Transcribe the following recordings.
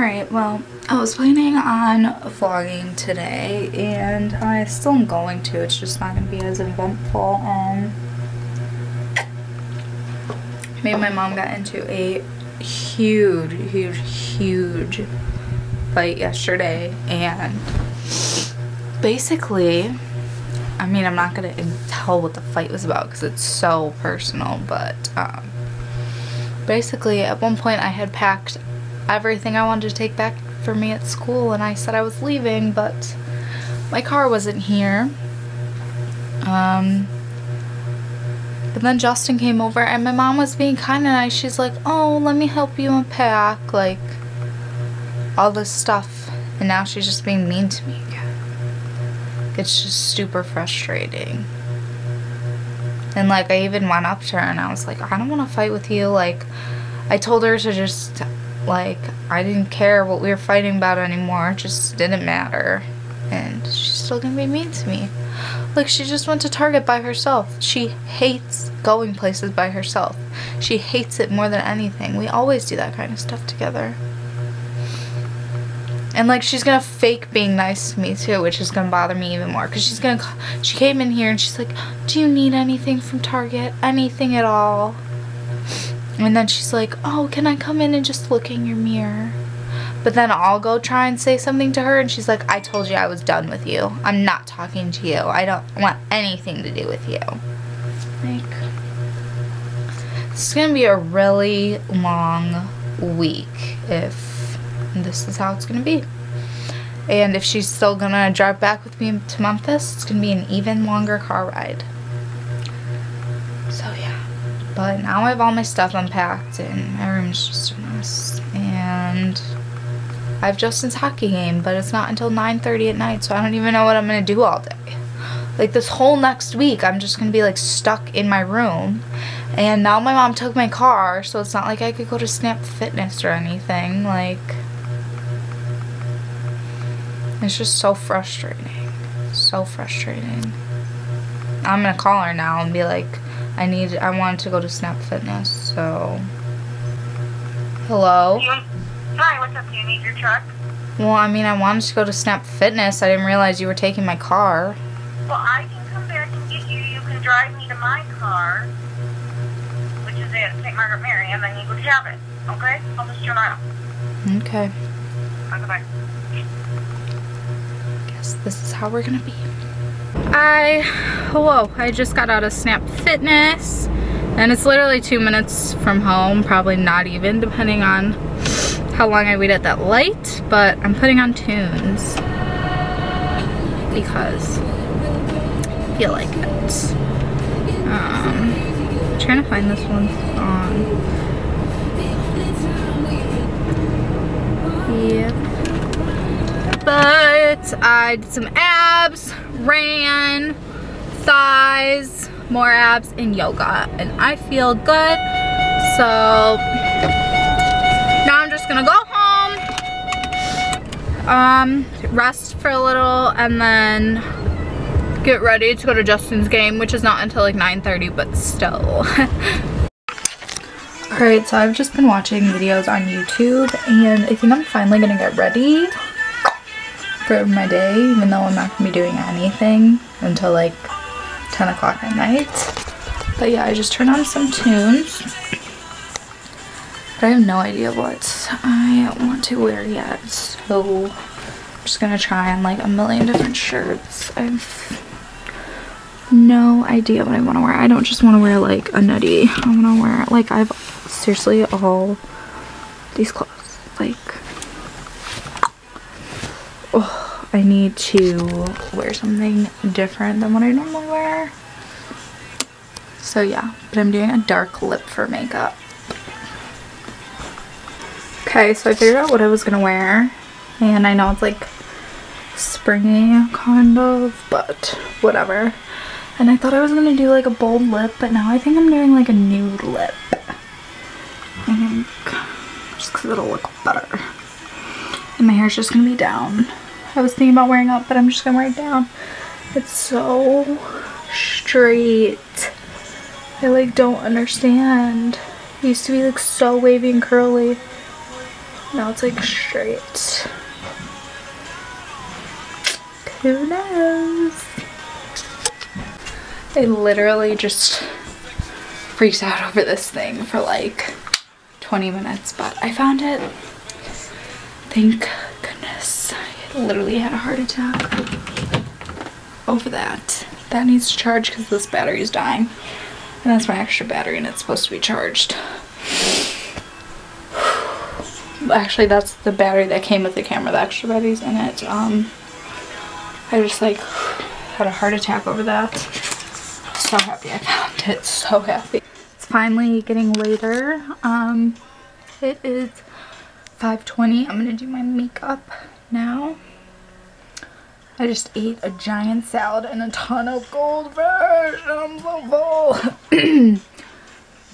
Alright, well, I was planning on vlogging today, and I still am going to. It's just not going to be as eventful. Um, me and my mom got into a huge, huge, huge fight yesterday, and basically, I mean, I'm not going to tell what the fight was about because it's so personal, but um, basically, at one point, I had packed everything I wanted to take back for me at school and I said I was leaving but my car wasn't here. Um but then Justin came over and my mom was being kind of nice. She's like oh let me help you unpack like all this stuff. And now she's just being mean to me it's just super frustrating. And like I even went up to her and I was like I don't want to fight with you. Like I told her to just like, I didn't care what we were fighting about anymore. It just didn't matter. And she's still gonna be mean to me. Like, she just went to Target by herself. She hates going places by herself. She hates it more than anything. We always do that kind of stuff together. And like she's gonna fake being nice to me too, which is gonna bother me even more. Cause she's gonna, she came in here and she's like, do you need anything from Target? Anything at all? And then she's like, oh, can I come in and just look in your mirror? But then I'll go try and say something to her and she's like, I told you I was done with you. I'm not talking to you. I don't want anything to do with you. Like, this is going to be a really long week if this is how it's going to be. And if she's still going to drive back with me to Memphis, it's going to be an even longer car ride. But now I have all my stuff unpacked and my room's just a mess. And I have Justin's hockey game, but it's not until 9.30 at night, so I don't even know what I'm going to do all day. Like this whole next week, I'm just going to be like stuck in my room. And now my mom took my car, so it's not like I could go to Snap Fitness or anything. Like, it's just so frustrating. So frustrating. I'm going to call her now and be like, I need, I wanted to go to Snap Fitness, so. Hello? Hi, what's up? Do you need your truck? Well, I mean, I wanted to go to Snap Fitness. I didn't realize you were taking my car. Well, I can come back and get you. You can drive me to my car, which is at St. Margaret Mary, and then you would have it. Okay? I'll just turn around. Okay. Okay, bye. Guess this is how we're gonna be. I, whoa, I just got out of Snap Fitness and it's literally two minutes from home, probably not even depending on how long I wait at that light, but I'm putting on tunes because I feel like it. Um, trying to find this one song. Yep. But I did some abs, ran, thighs, more abs, and yoga. And I feel good. So now I'm just gonna go home, um, rest for a little, and then get ready to go to Justin's game, which is not until like 9.30, but still. Alright, so I've just been watching videos on YouTube, and I think I'm finally gonna get ready for my day, even though I'm not to be doing anything until like 10 o'clock at night. But yeah, I just turned on some tunes. But I have no idea what I want to wear yet. So I'm just going to try on like a million different shirts. I've no idea what I want to wear. I don't just want to wear like a nutty. I want to wear like I've seriously all these clothes. Like oh, I need to wear something different than what I normally wear. So yeah, but I'm doing a dark lip for makeup. Okay, so I figured out what I was gonna wear. And I know it's like springy kind of, but whatever. And I thought I was gonna do like a bold lip, but now I think I'm doing like a nude lip. I think just because it'll look better. And my hair's just gonna be down. I was thinking about wearing up, but I'm just gonna wear it down. It's so straight. I like don't understand. It used to be like so wavy and curly. Now it's like straight. Who knows? I literally just freaked out over this thing for like 20 minutes, but I found it. Thank goodness. Literally had a heart attack over that. That needs to charge because this battery is dying. And that's my extra battery and it's supposed to be charged. Actually, that's the battery that came with the camera. The extra battery's in it. Um, I just like had a heart attack over that. So happy I found it. So happy. It's finally getting later. Um, it is 5.20. I'm gonna do my makeup now. I just ate a giant salad and a ton of goldfish. I'm so full.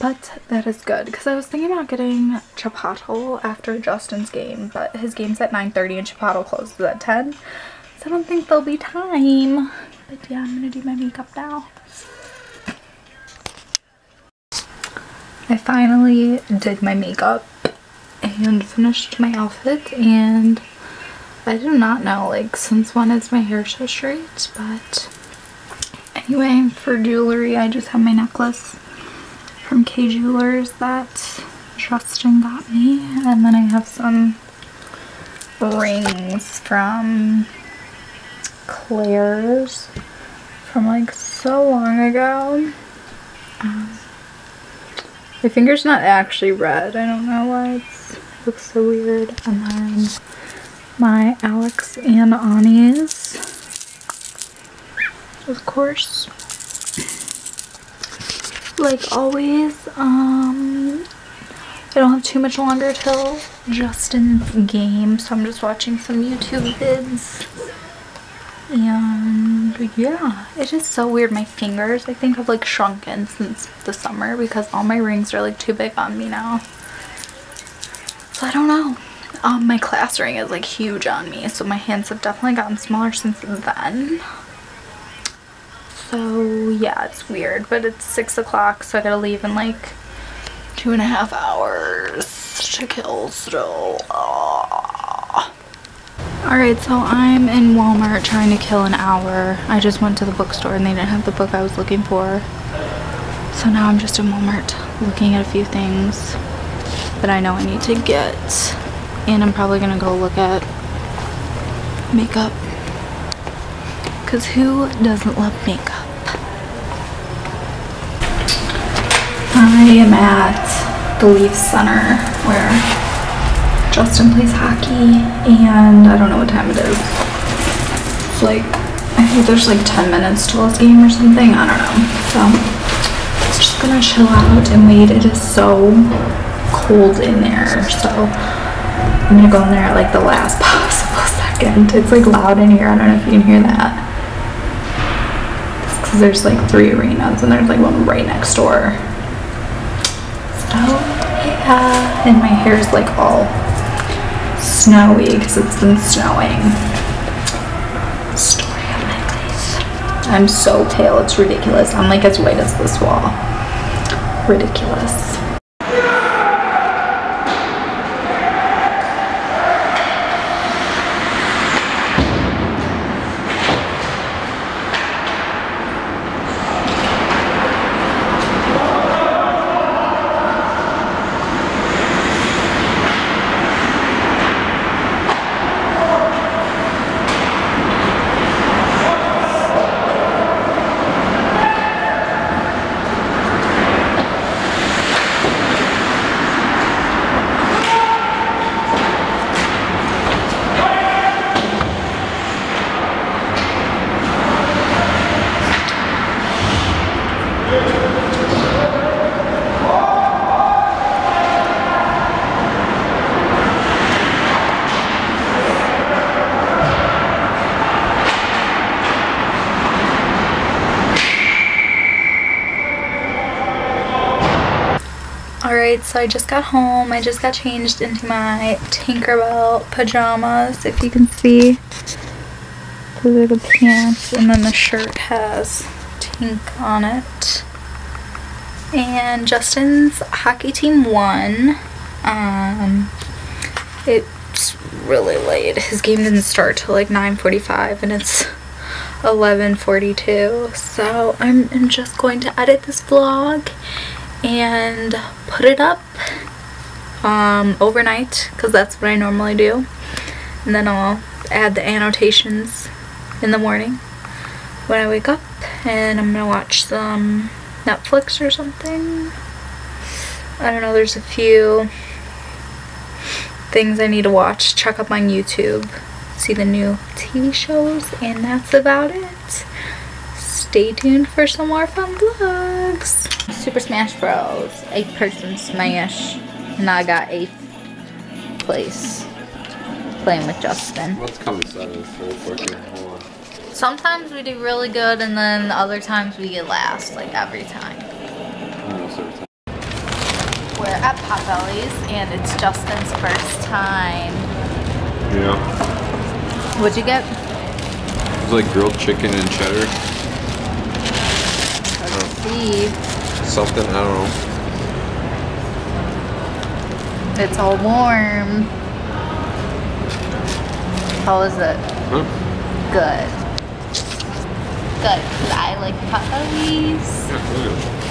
but that is good because I was thinking about getting Chipotle after Justin's game, but his game's at 9.30 and Chipotle closes at 10. So I don't think there'll be time. But yeah, I'm gonna do my makeup now. I finally did my makeup and finished my outfit and I do not know like since when is my hair so straight but anyway for jewelry I just have my necklace from Kay Jewelers that Justin got me and then I have some rings from Claire's from like so long ago. Um, my finger's not actually red. I don't know why it looks so weird. And then my Alex and Ani's, of course. Like always, um, I don't have too much longer till Justin's game, so I'm just watching some YouTube vids. And yeah, it is so weird. My fingers, I think, have like shrunken since the summer because all my rings are like too big on me now. So I don't know um, my class ring is like huge on me so my hands have definitely gotten smaller since then so yeah it's weird but it's six o'clock so I gotta leave in like two and a half hours to kill still Alright, so I'm in Walmart trying to kill an hour. I just went to the bookstore and they didn't have the book I was looking for. So now I'm just in Walmart looking at a few things that I know I need to get and I'm probably gonna go look at makeup. Because who doesn't love makeup? I am at the Leaf Center where Justin plays hockey and I don't know what time it is. It's like I think there's like 10 minutes till his game or something I don't know. So I'm just gonna chill out and wait. It is so cold in there so I'm gonna go in there at like the last possible second. It's like loud in here. I don't know if you can hear that. Because there's like three arenas and there's like one right next door. So yeah, and my hair is like all snowy because it's been snowing. Story of my life. I'm so pale, it's ridiculous. I'm like as white as this wall. Ridiculous. Alright, so I just got home. I just got changed into my Tinkerbell pajamas, if you can see. Those are the pants, and then the shirt has Tink on it. And Justin's hockey team won. Um, It's really late. His game didn't start till like 9:45 and it's 11:42. So I'm, I'm just going to edit this vlog and put it up um, overnight because that's what I normally do. And then I'll add the annotations in the morning when I wake up and I'm gonna watch some Netflix or something. I don't know, there's a few things I need to watch. Check up on YouTube, see the new TV shows, and that's about it. Stay tuned for some more fun vlogs. Super Smash Bros. Eight person smash. And I got eighth place playing with Justin. What's coming seventh for fucking hold on. Sometimes we do really good and then other times we get last, like every time. Almost every time. We're at Potbelly's and it's Justin's first time. Yeah. What'd you get? It's like grilled chicken and cheddar. Something, I don't know. It's all warm. How is it? Huh? Good. Good. 'cause I like Potbelly's. Yeah, look at it.